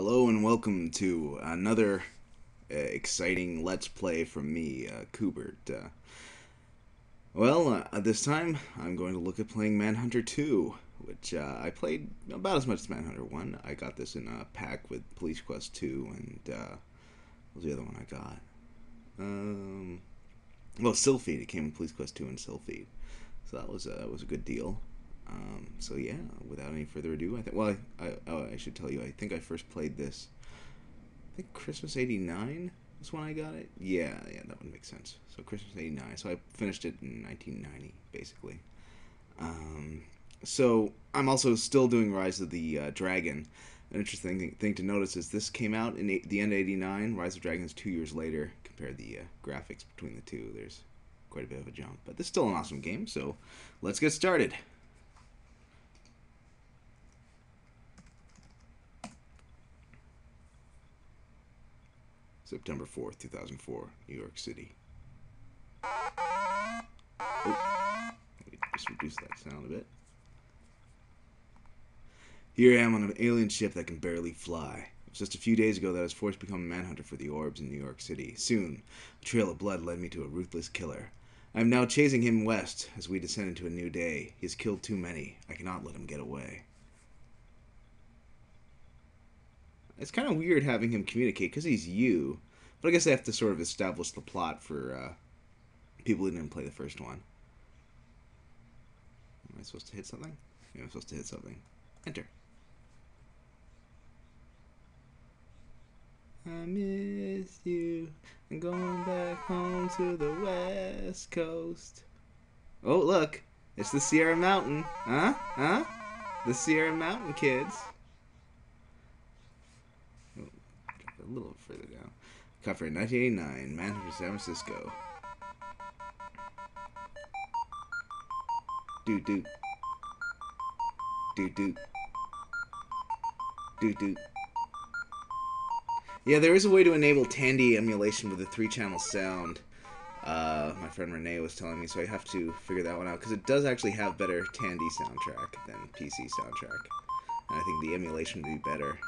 Hello and welcome to another uh, exciting Let's Play from me, uh, Koobert. Uh, well, uh, this time I'm going to look at playing Manhunter 2, which uh, I played about as much as Manhunter 1. I got this in a pack with Police Quest 2, and uh, what was the other one I got? Um, well, Silpheed. It came with Police Quest 2 and Silpheed. So that was, uh, was a good deal. Um, so yeah, without any further ado, I think. Well, I, I, oh, I should tell you, I think I first played this. I think Christmas '89 was when I got it. Yeah, yeah, that would make sense. So Christmas '89. So I finished it in 1990, basically. Um, so I'm also still doing Rise of the uh, Dragon. An interesting thing, to notice is this came out in the end of '89. Rise of Dragons two years later. Compare the uh, graphics between the two. There's quite a bit of a jump, but this is still an awesome game. So let's get started. September 4th, 2004, New York City. Oh, just reduce that sound a bit. Here I am on an alien ship that can barely fly. It was just a few days ago that I was forced to become a manhunter for the orbs in New York City. Soon, a trail of blood led me to a ruthless killer. I am now chasing him west as we descend into a new day. He has killed too many. I cannot let him get away. It's kind of weird having him communicate because he's you, but I guess they have to sort of establish the plot for uh, people who didn't play the first one. Am I supposed to hit something? Yeah, I'm supposed to hit something. Enter. I miss you. I'm going back home to the west coast. Oh, look. It's the Sierra Mountain. Huh? Huh? The Sierra Mountain kids. Oh, a little further down. Cover 1989, Manhunter, San Francisco. Doo doo. Doo doo. Doo doo. Yeah, there is a way to enable Tandy emulation with a three-channel sound. Uh, my friend Renee was telling me, so I have to figure that one out because it does actually have better Tandy soundtrack than PC soundtrack. And I think the emulation would be better.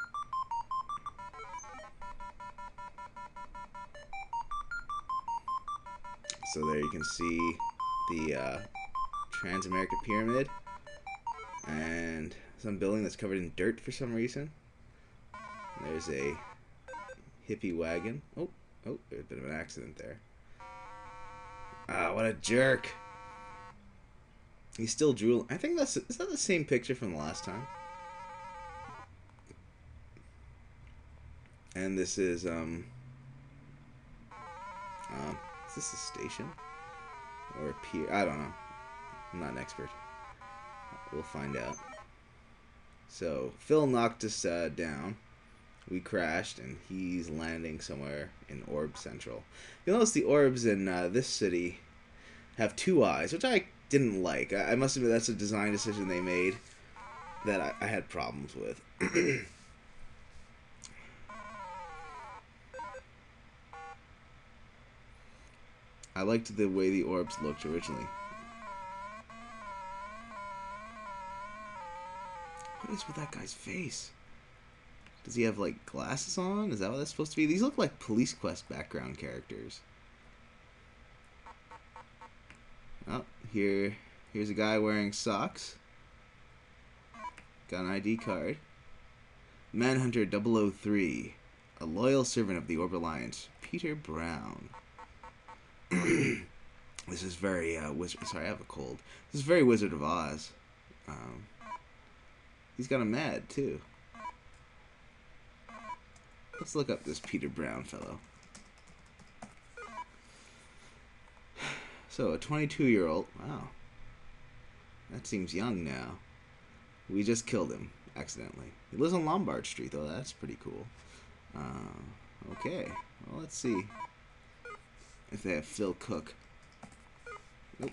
So there you can see the uh, Transamerica Pyramid and some building that's covered in dirt for some reason. There's a hippie wagon. Oh, oh, there's a bit of an accident there. Ah, what a jerk. He's still drooling. I think that's is that the same picture from the last time? And this is um um is this a station? Or a pier? I don't know. I'm not an expert. We'll find out. So, Phil knocked us uh, down. We crashed, and he's landing somewhere in Orb Central. You'll notice the orbs in uh, this city have two eyes, which I didn't like. I, I must admit that's a design decision they made that I, I had problems with. I liked the way the orbs looked originally. What is with that guy's face? Does he have like glasses on? Is that what that's supposed to be? These look like Police Quest background characters. Oh, here, here's a guy wearing socks. Got an ID card. Manhunter 003, a loyal servant of the Orb Alliance, Peter Brown. this is very uh, wizard. Sorry, I have a cold. This is very Wizard of Oz. Um, he's got a mad too. Let's look up this Peter Brown fellow. So, a 22 year old. Wow. That seems young now. We just killed him accidentally. He lives on Lombard Street, though. That's pretty cool. Uh, okay. Well, let's see if they have Phil Cook. Nope.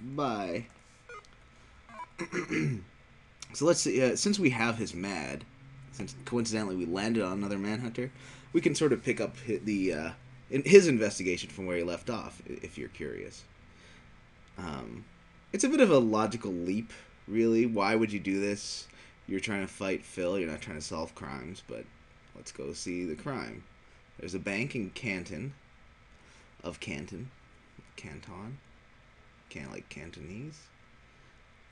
Bye. so let's see. Uh, since we have his mad, since coincidentally we landed on another manhunter, we can sort of pick up the uh, his investigation from where he left off, if you're curious. Um, it's a bit of a logical leap, really. Why would you do this? you're trying to fight Phil. You're not trying to solve crimes, but let's go see the crime. There's a bank in Canton, of Canton, Canton, can't like Cantonese.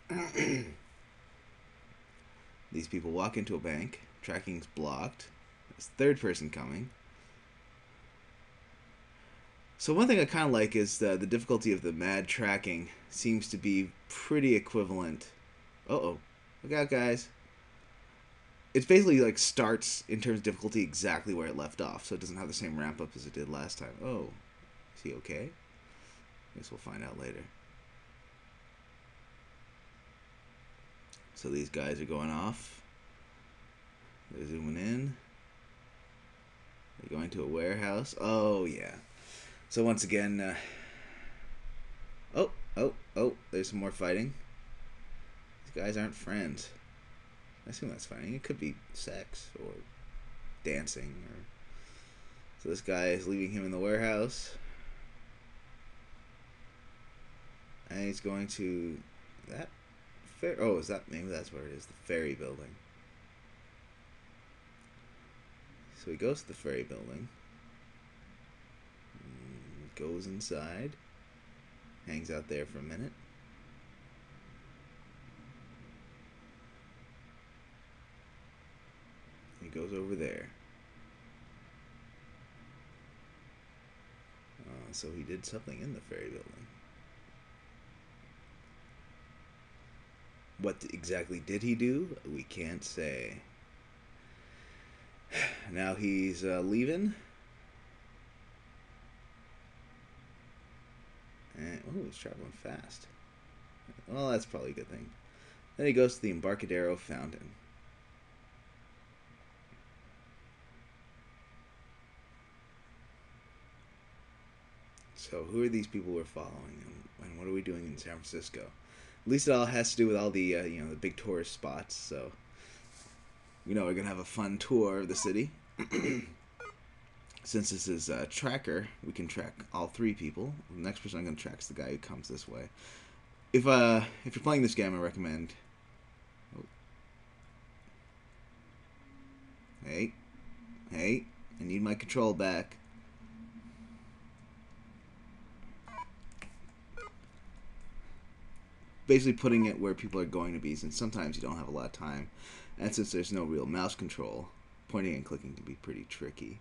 These people walk into a bank. Tracking's blocked. There's third person coming. So one thing I kind of like is the the difficulty of the mad tracking seems to be pretty equivalent. Uh oh, look out, guys! It's basically like starts in terms of difficulty exactly where it left off, so it doesn't have the same ramp up as it did last time. Oh, is he okay? I guess we'll find out later. So these guys are going off. They're zooming in. They're going to a warehouse. Oh, yeah. So once again, uh, oh, oh, oh, there's some more fighting. These guys aren't friends. I assume that's fighting. It could be sex or dancing. Or so this guy is leaving him in the warehouse, and he's going to that fair. Oh, is that maybe that's where it is? The ferry building. So he goes to the ferry building goes inside, hangs out there for a minute. He goes over there. Uh, so he did something in the ferry building. What exactly did he do? We can't say. Now he's uh, leaving. And, oh, he's traveling fast. Well, that's probably a good thing. Then he goes to the Embarcadero Fountain. So, who are these people we're following, and, and what are we doing in San Francisco? At least it all has to do with all the uh, you know the big tourist spots. So, you know, we're gonna have a fun tour of the city. since this is a tracker, we can track all three people. The next person I'm to track is the guy who comes this way. If uh, if you're playing this game, I recommend. Oh. Hey, hey, I need my control back. Basically, putting it where people are going to be, since sometimes you don't have a lot of time, and since there's no real mouse control, pointing and clicking can be pretty tricky.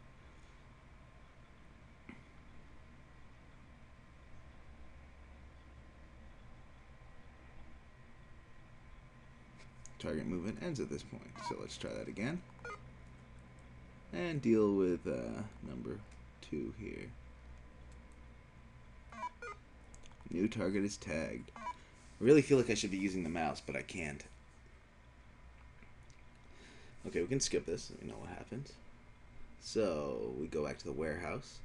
target movement ends at this point. So let's try that again. And deal with uh, number two here. New target is tagged. I really feel like I should be using the mouse, but I can't. Okay, we can skip this. Let me know what happens. So, we go back to the warehouse.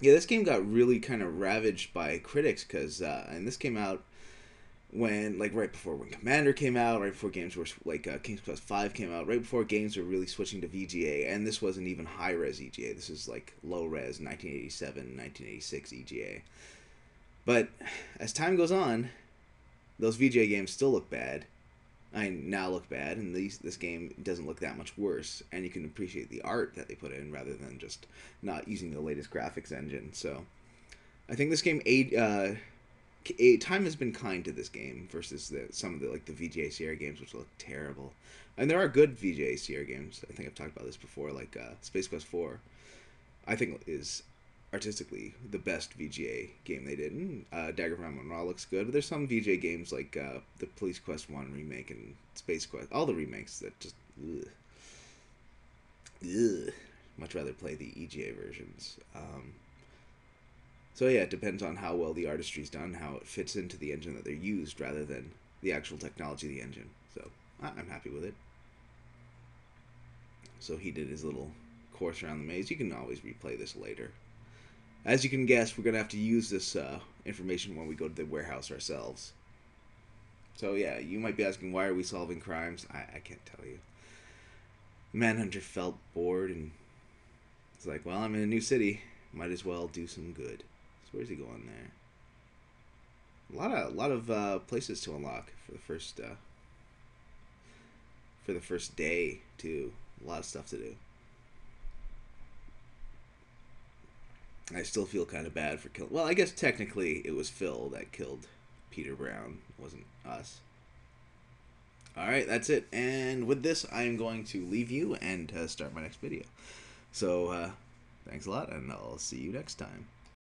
Yeah, this game got really kind of ravaged by critics because, uh, and this came out when like right before when Commander came out, right before games were like uh, King's Quest Five came out, right before games were really switching to VGA, and this wasn't even high res EGA. This is like low res 1987, 1986 EGA. But as time goes on, those VGA games still look bad. I now look bad, and these this game doesn't look that much worse, and you can appreciate the art that they put in rather than just not using the latest graphics engine. So, I think this game aid. Uh, time has been kind to this game versus the, some of the like the VGA Sierra games, which look terrible. And there are good VGA Sierra games. I think I've talked about this before, like uh, Space Quest Four. I think is artistically the best VGA game they did. And, uh, Dagger of Amun-Ra looks good, but there's some VGA games like uh, the Police Quest One remake and Space Quest, all the remakes that just. Ugh. Ugh. Much rather play the EGA versions. Um, so yeah, it depends on how well the artistry's done, how it fits into the engine that they're used, rather than the actual technology of the engine. So I'm happy with it. So he did his little course around the maze. You can always replay this later. As you can guess, we're gonna have to use this uh, information when we go to the warehouse ourselves. So yeah, you might be asking, why are we solving crimes? I, I can't tell you. Manhunter felt bored and it's like, well, I'm in a new city. Might as well do some good. So where's he going there? A lot of a lot of uh, places to unlock for the first uh, for the first day too. A lot of stuff to do. I still feel kind of bad for killing. Well, I guess technically it was Phil that killed Peter Brown. It wasn't us. All right, that's it. And with this, I am going to leave you and uh, start my next video. So, uh, thanks a lot, and I'll see you next time.